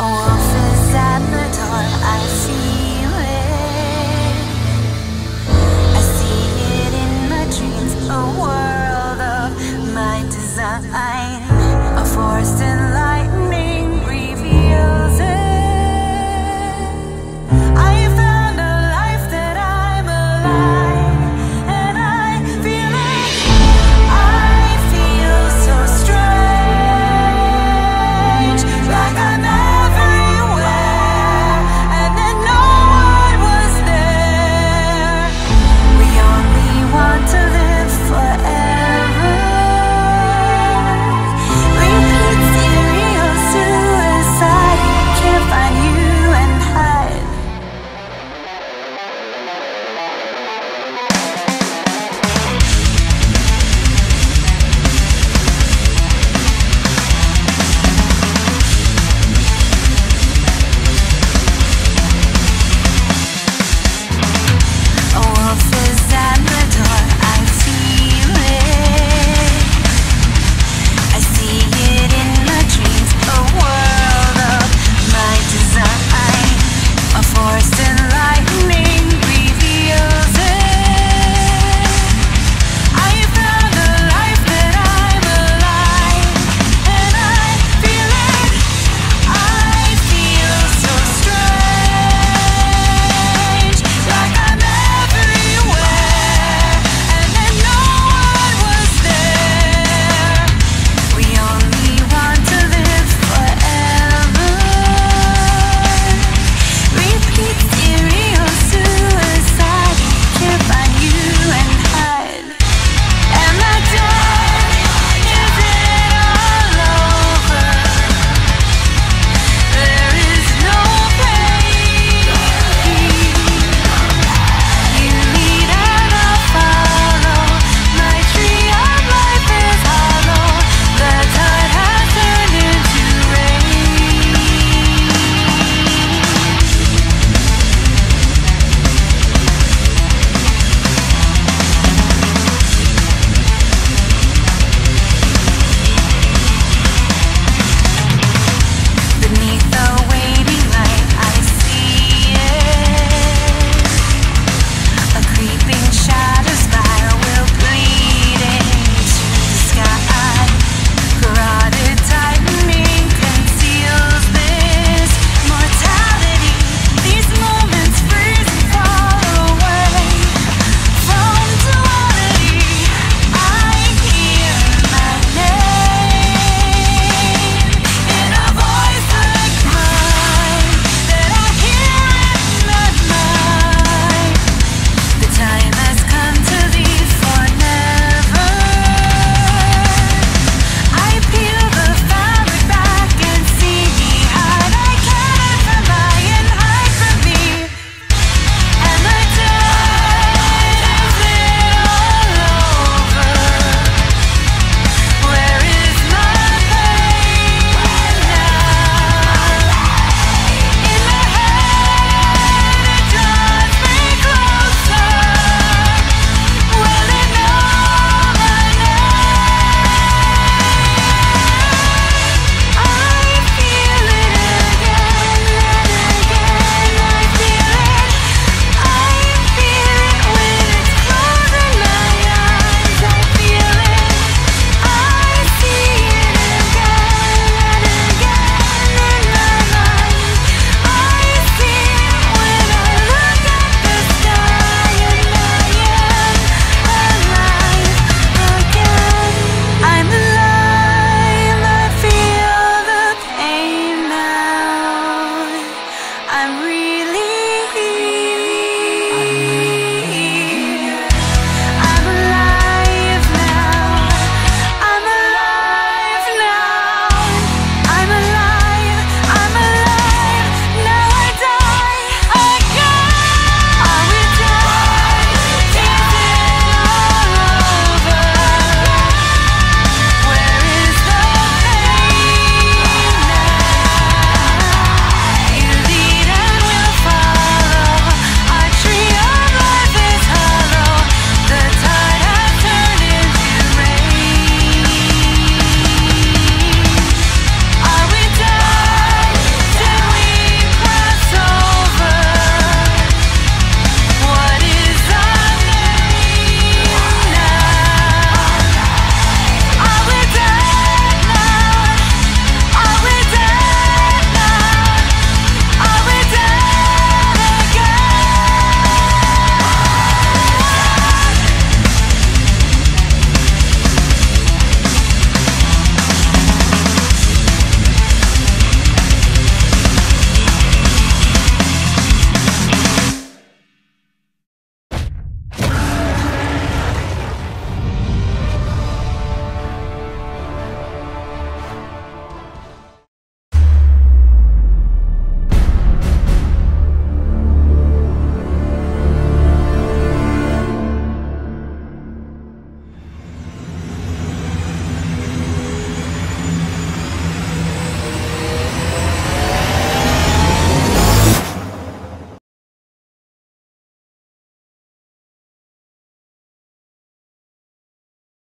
A wolf is at the door, I see.